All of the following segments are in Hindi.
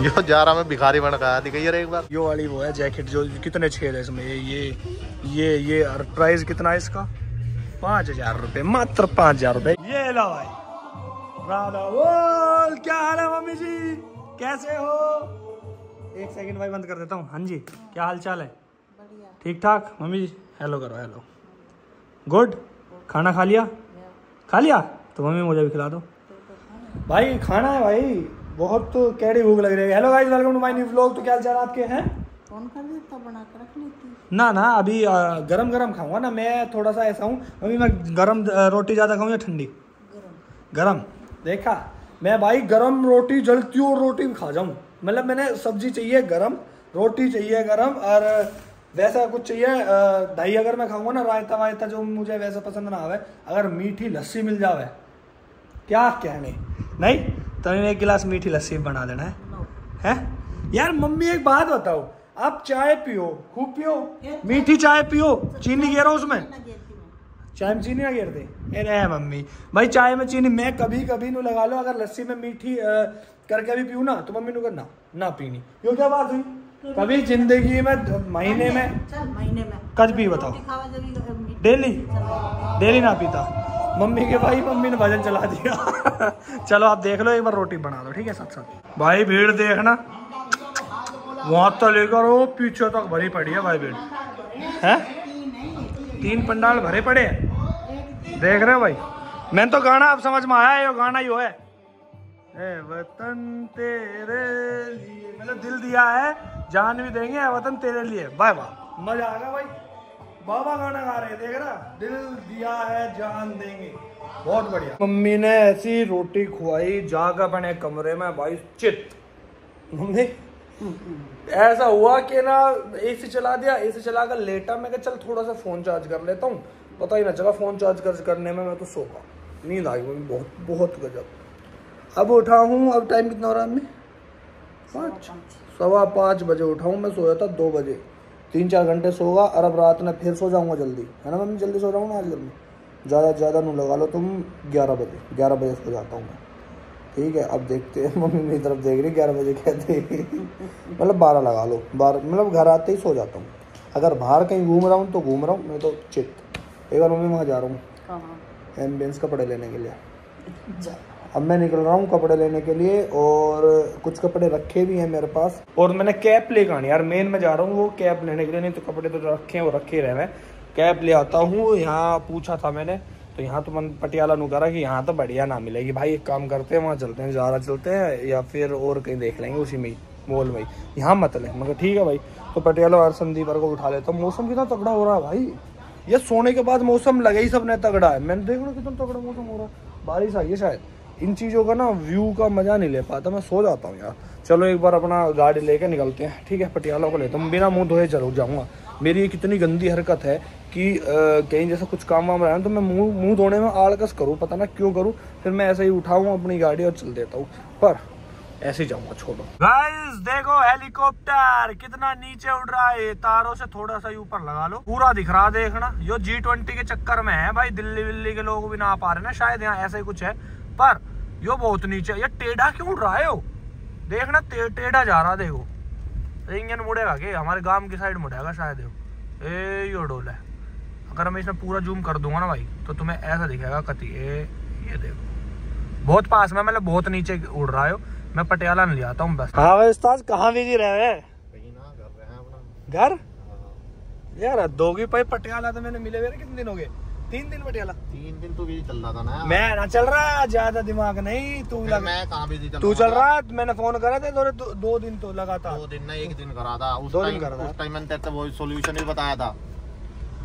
यो जा रहा मैं भिखारी बन का दिखाई यार एक बार। यो वाली वो है जैकेट जो कितने छेद है इसमें? ये ये ये ये और प्राइस कितना है इसका? पाँच हज़ार रुपये मात्र पाँच हज़ार रुपये। ये लो भाई। राधा बोल क्या हाल है मम्मी जी? कैसे हो? एक सेकंड भाई बंद कर देता हूँ। हाँ जी क्या हाल चाल है ठीक ठाक? मम्मी जी हेलो करो हेलो गुड खाना खा लिया? खा लिया? तो मम्मी मुझे भी खिला दो। भाई खाना है भाई। बहुत तो कैडी भूख लग रही है। Hello guys welcome to my new vlog तो क्या हाल चाल आपके हैं? फ़ोन कर देता बना कर रख लेती ना ना अभी गरम गरम खाऊँगा ना मैं थोड़ा सा ऐसा हूँ अभी मैं गरम रोटी ज़्यादा खाऊं या ठंडी? गरम। देखा मैं भाई गरम रोटी जलती हूँ रोटी भी खा जाऊँ। मतलब मैंने सब्ज़ी चाहिए गरम रोटी चाहिए गरम और वैसा कुछ चाहिए दही अगर मैं खाऊँगा ना रायता वायता जो मुझे वैसा पसंद ना आवे अगर मीठी लस्सी मिल जावे क्या कहने? नहीं? तो एक गिलास मीठी लस्सी बना देना है। है? यार मम्मी एक बात बताओ। आप चाय पियो खूब पियो? मीठी चाय पियो? चीनी गिरो उसमें? चाय में चीनी ना गिरते अरे मम्मी। भाई चाय में चीनी मैं कभी कभी नु लगा लो। अगर लस्सी में मीठी करके भी पीऊँ ना तो मम्मी नु करना ना पीनी। यो क्या बात हुई? कभी ज़िंदगी में महीने में? चल महीने में। कद भी बताओ। डेली? डेली ना पीता। मम्मी के भाई, मम्मी ने भजन चला दिया। चलो, आप देख लो, एक बार रोटी बना दो ठीक है साथ साथ भाई, भीड़ देखना। वहाँ तो लेकर वो पीछे तक भरी पड़ी है भाई भीड़। है? तीन पंडाल भरे पड़े हैं। देख रहे हो भाई? मैंने तो गाना अब समझ में आया ये गाना यो है। ए वतन तेरे लिए मतलब दिल दिया है, जान भी देंगे वतन तेरे लिए। बाय वाह मज़ा आ गया भाई। बाबा गाना गा रहे हैं, देख रहा? दिल दिया है जान देंगे। बहुत बढ़िया। मम्मी ने ऐसी रोटी खुआई जाकर बने कमरे में भाई चित। मम्मी ऐसा हुआ कि ना एसी चला दिया एसी चला कर लेटा मैं चल थोड़ा सा फ़ोन चार्ज कर लेता हूँ। पता ही ना चला फ़ोन चार्ज कर करने में मैं तो सो गया। नींद आ गई मम्मी बहुत बहुत गजब। अब उठा हूँ अब टाइम कितना हो रहा है मम्मी? पाँच। सवा पाँच बजे उठा हूँ मैं सोया था दो बजे। तीन चार घंटे सोगा और अब रात में फिर सो जाऊँगा जल्दी। है ना मम्मी? जल्दी सो रहा हूँ ना आजकल में ज़्यादा से ज़्यादा नू लगा लो तुम ग्यारह बजे। ग्यारह बजे सो जाता हूँ मैं। ठीक है अब देखते हैं। मम्मी मेरी तरफ़ देख रही ग्यारह बजे कहते हैं। मतलब बारह लगा लो। बारह मतलब घर आते ही सो जाता हूँ। अगर बाहर कहीं घूम रहा हूँ तो घूम रहा हूँ मैं तो चित। एक बार मम्मी वहाँ जा रहा हूँ। कहाँ एम्बियंस कपड़े लेने के लिए। अब मैं निकल रहा हूँ कपड़े लेने के लिए और कुछ कपड़े रखे भी हैं मेरे पास। और मैंने कैप लेकर आनी यार मेन में जा रहा हूँ वो कैप लेने के लिए, नहीं तो कपड़े तो रखे हैं वो रखे ही रहे मैं कैप ले आता हूँ, यहाँ पूछा था मैंने। तो यहाँ तो मन पटियाला नु करा कि यहाँ तो बढ़िया ना मिलेगी। भाई एक काम करते हैं, वहाँ चलते हैं ज़ारा चलते हैं, या फिर और कहीं देख लेंगे उसी में ही मॉल में ही। यहाँ मत ले, मगर ठीक है भाई। तो पटियाला और संदीप को उठा लेता हूँ। मौसम कितना तगड़ा हो रहा है भाई। ये सोने के बाद मौसम लगे ही सबने तगड़ा है। मैंने देख लो कितना तगड़ा मौसम हो रहा है। बारिश आई है शायद। इन चीज़ों का ना व्यू का मज़ा नहीं ले पाता, मैं सो जाता हूँ यार। चलो एक बार अपना गाड़ी लेके निकलते हैं, ठीक है? पटियाला को लेता हूँ। बिना मुँह धोए ज़रूर जाऊँगा। मेरी ये कितनी गंदी हरकत है कि कहीं जैसा कुछ काम वाम रहा है तो मैं मुँह मुँह धोने में आलकस करूँ, पता ना क्यों करूँ, फिर मैं ऐसे ही उठाऊँ अपनी गाड़ी और चल देता हूँ। पर ऐसे जाऊँगा, छोड़ो। गाइस देखो हेलीकॉप्टर कितना नीचे उड़ रहा है। तारों से थोड़ा सा ऊपर लगा लो। पूरा दिख रहा देखना। यो जी ट्वेंटी के चक्कर में है भाई दिल्ली विल्ली के लोग भी ना आ पा रहे ना, शायद यहाँ ऐसा ही कुछ है। पर यो बहुत नीचे ये टेढ़ा क्यों उड़ रहा है यो? देखना टे, टेढ़ा जा रहा देखो। इंजन मुड़ेगा के हमारे गाँव की साइड मुड़ेगा शायद यो। ए यो डोल है। अगर मैं इसमें पूरा जूम कर दूँगा ना भाई तो तुम्हें ऐसा दिखेगा कति। ए ये देखो। बहुत पास में मतलब बहुत नीचे उड़ रहा है मैं पटियाला नहीं ले आता हूँ बस। हाँ भाई उस्ताद कहाँ बिज़ी रहे हैं कहीं ना कर रहे हैं घर? यार दोगी भाई पटियाला तो मैंने मिले हुए कितने दिन हो गए? तीन दिन पटियाला तीन दिन तो बिज़ी चल रहा था ना मैं ना चल रहा ज़्यादा दिमाग नहीं तू लग... मैं कहाँ बिज़ी चल तू चल रहा मैंने फ़ोन करा था दो, दो, दो दिन तो लगातार। दो दिन ना एक दिन करा था। उस दो दिन करा था। उस टाइम मैंने तेरे वो सोल्यूशन भी बताया था।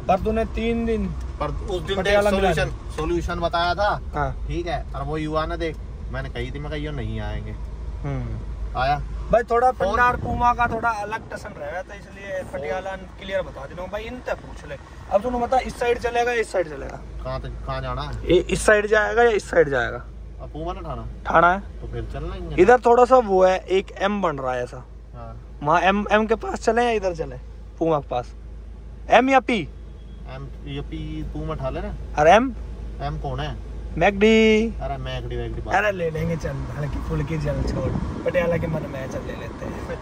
पर तूने तीन दिन पर उस दिन सोल्यूशन सोल्यूशन बताया था। हाँ। ठीक है और वो युवा ने देख मैंने कही थी मैं कही नहीं आएँगे। हम्म। आया। भाई थोड़ा पंडार पूमा का थोड़ा अलग टसन रहेगा तो इसलिए पटियाला क्लियर बता देना भाई इनसे पूछ ले। अब तूने बता इस साइड चलेगा इस साइड चलेगा। कहाँ तक कहाँ जाना है? इस साइड जाएगा या इस साइड जाएगा? अब पूमा ना ठाना। ठाना है। तो फिर चल लेंगे इधर थोड़ा सा वो है एक एम बन रहा है ऐसा। हाँ। वहाँ एम एम के पास चले या इधर चले? पूमा के पास। एम या पी एम ये पी पूमा ठा ले ना? और एम एम कौन है? मैकडी। अरे मैकडी बात। अरे ले लेंगे चल हल्की फुल्की चल छोड़। पटियाला के मन में चल ले लेते हैं।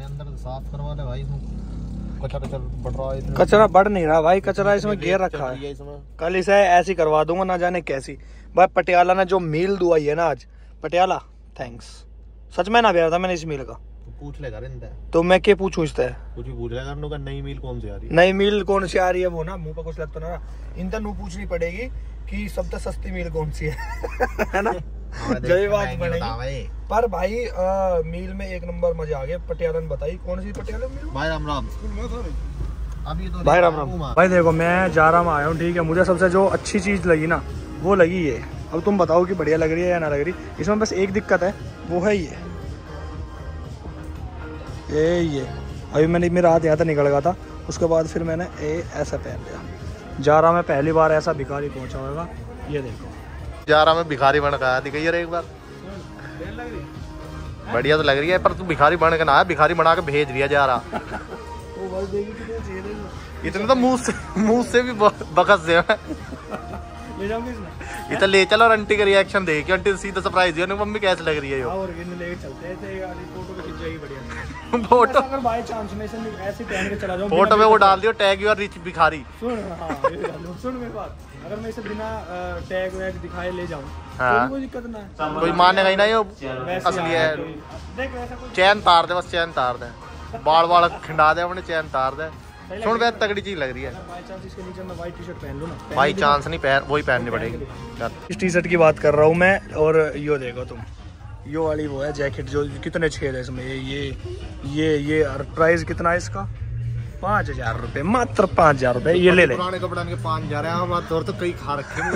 अंदर तो साफ़ करवा ले भाई कचरा कचरा बढ़ रहा है इसमें कचरा बढ़ नहीं रहा भाई कचरा इसमें घेर रखा है कल इसे ऐसी करवा दूँगा ना जाने कैसी। भाई पटियाला ने जो मील दुआई है ना आज पटियाला थैंक्स सच में ना प्यार था मैंने इस मील का। तो पूछ लेगा तो मैं क्या पूछूँ इससे? कुछ भी पूछ लेगा उनका नई मील कौन सी आ रही है? नई मील कौन सी आ रही है वो ना? मुँह पर कुछ लगता ना इनसे नू पूछनी पड़ेगी कि सबसे सस्ती मील कौन सी है? है ना? हाँ, जय बात बनेगी। पर भाई आ, मील में एक नंबर मज़ा आ गया पटियाला ने बताई। कौन सी पटियाला मील? भाई राम राम। अब ये तो भाई राम राम। भाई देखो मैं जा रहा हूँ आया हूँ ठीक है। मुझे सबसे जो अच्छी चीज़ लगी ना वो लगी ये। अब तुम बताओ कि बढ़िया लग रही है या ना लग रही। इसमें बस एक दिक्कत है वो है ये। ये ये। अभी मैंने मेरा हाथ यहाँ तक निकल गया था। उसके बाद फिर मैंने ए ऐसा पहन लिया। जा रहा मैं पहली बार ऐसा भिखारी पहुँचा होगा। ये देखो। जा रहा मैं भिखारी बन का दिखाई यार एक बार। बढ़िया तो लग रही है पर तू भिखारी बन के ना आया भिखारी बना के भेज दिया जा रहा। इतने तो मुँह से मुँह से भी बकस दे ले इसमें। ये तो ले चलो और आंटी का रिएक्शन दे कि आंटी सीधा सरप्राइज़ दिया मम्मी कैसे लग रही है यो? और इन लेके चलते थे यार फ़ोटो फ़ोटो चांस में से ऐसे पहन के चला जाऊँ फ़ोटो में वो डाल दियो टैग यू यूर रिच भिखारी. सुन हाँ। सुन मेरी बात। अगर मैं इसे बिना टैग वैग दिखाए ले जाऊँ हाँ। तो कोई दिक्कत ना है। कोई मानेगा ही ना यो वैसे असली हाँ, है। कोई चैन तार दे बस चैन तार दे। बाल बाल खिंडा दे अपने चैन तार दे। सुन बे तगड़ी चीज़ लग रही है। बाई चांस इसके नीचे मैं वाइट टी शर्ट पहन लूँ ना पहन बाई लूँ चांस नहीं पहन वही पहननी पड़ेगी। इस टी शर्ट की बात कर रहा हूँ मैं और यो देखो तुम। यो वाली वो है जैकेट जो कितने छेद है इसमें? ये ये ये ये और प्राइस कितना है इसका? पाँच हज़ार रूपए मात्र पाँच हज़ार रूपए ये ले ले। पुराने कपड़े के पाँच हज़ार है हम तो तो कई खा रखे हैं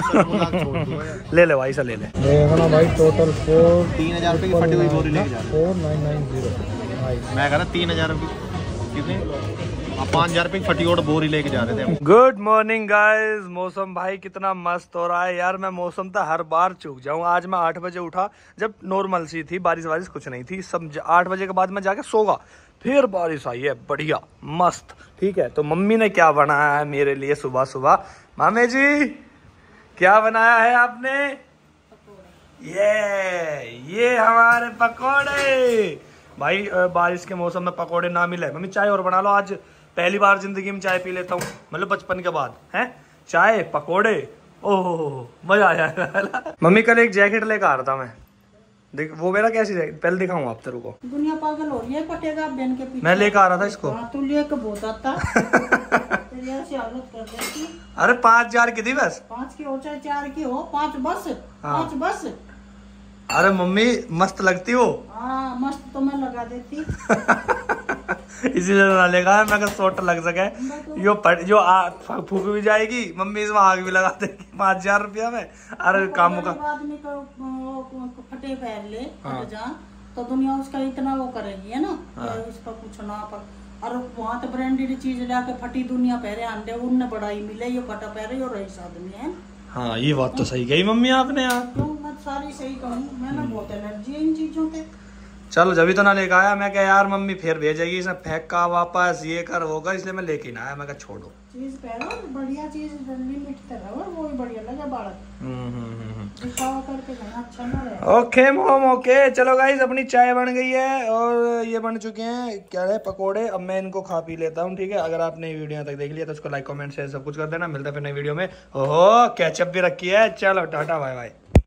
ले ले भाई सा ले ले। देखना भाई टोटल फोर तीन हज़ार रुपए की फटी हुई बोरी लेके जा। रहे फोर नाइन नाइन ज़ीरो हैं मैं कह रहा तीन हज़ार रुपये। कितने? पाँच हज़ार रुपए की बोरी लेके जा रहे थे। गुड मॉर्निंग गाइस मौसम भाई कितना मस्त हो रहा है। यार, मैं मौसम तो हर बार चूक जाऊँ। आज मैं आठ बजे उठा, जब नॉर्मल सी थी, बारिश वारिश कुछ नहीं थी। सब आठ बजे के बाद मैं जाके सोगा। फिर बारिश आई है, बढ़िया, मस्त। ठीक है तो मम्मी ने क्या बनाया है मेरे लिए सुबह सुबह? मामे जी, क्या बनाया है आपने? ये ये हमारे पकोड़े। भाई बारिश के मौसम में पकोड़े ना मिले। मम्मी, चाय और बना लो आज। पहली बार ज़िंदगी में चाय पी लेता हूँ। मतलब बचपन के बाद है? चाय पकोड़े ओह मज़ा आया मम्मी कल एक जैकेट लेकर आ रहा था मैं। देख वो मेरा कैसी जैकेट पहले दिखाऊँ आप तेरे को। दुनिया पागल हो रही है पटेगा बहन के पीछे। मैं लेकर आ रहा था इसको। हाँ तू लेके बहुत आता। तेरी ऐसी हालत कर देती अरे पाँच हज़ार की थी बस। पाँच की हो चाहे चार की हो पाँच बस हाँ। पाँच बस। अरे मम्मी मस्त लगती हो? हाँ मस्त तो मैं लगा देती। इसीलिए ना लेगा। मैं अगर सोट लग सके। यो पट जो आ, फूक भी जाएगी मम्मी इसमें आग भी लगा देगी पाँच हज़ार रुपया में। अरे काम का को फटे पहन ले हाँ। तो दुनिया उसका इतना वो करेगी है ना? कि उसका कुछ ना पर और वहाँ तो ब्रांडेड चीज़ लाके फटी दुनिया पहरे अंडे उनने बड़ाई मिले ये फटा पहरे और रईस आदमी है। हाँ ये बात तो सही कही मम्मी आपने यार। क्यों मैं सारी सही कहूँ मैंने बहुत एनर्जी है इन चीज़ों पे चलो जब तो ना लेकर आया मैं क्या यार मम्मी फिर भेजेगी इसने फेंक का वापस ये कर होगा इसलिए मैं लेके ना आया मैं क्या छोड़ो। चीज़ पहनो बढ़िया चीज़ लिमिट रहो वो भी बढ़िया लगे बालक। दिखावा करके नहीं अच्छा ओके मोम ओके चलो गाइस अपनी चाय बन गई है और ये बन चुके हैं क्या है पकोड़े अब मैं इनको खा पी लेता हूँ ठीक है? अगर आपने वीडियो तक देख लिया तो उसको लाइक कमेंट शेयर सब कुछ कर देना मिलता है फिर नई वीडियो में। ओहो कैचअप भी रखी है चलो टाटा बाय बाय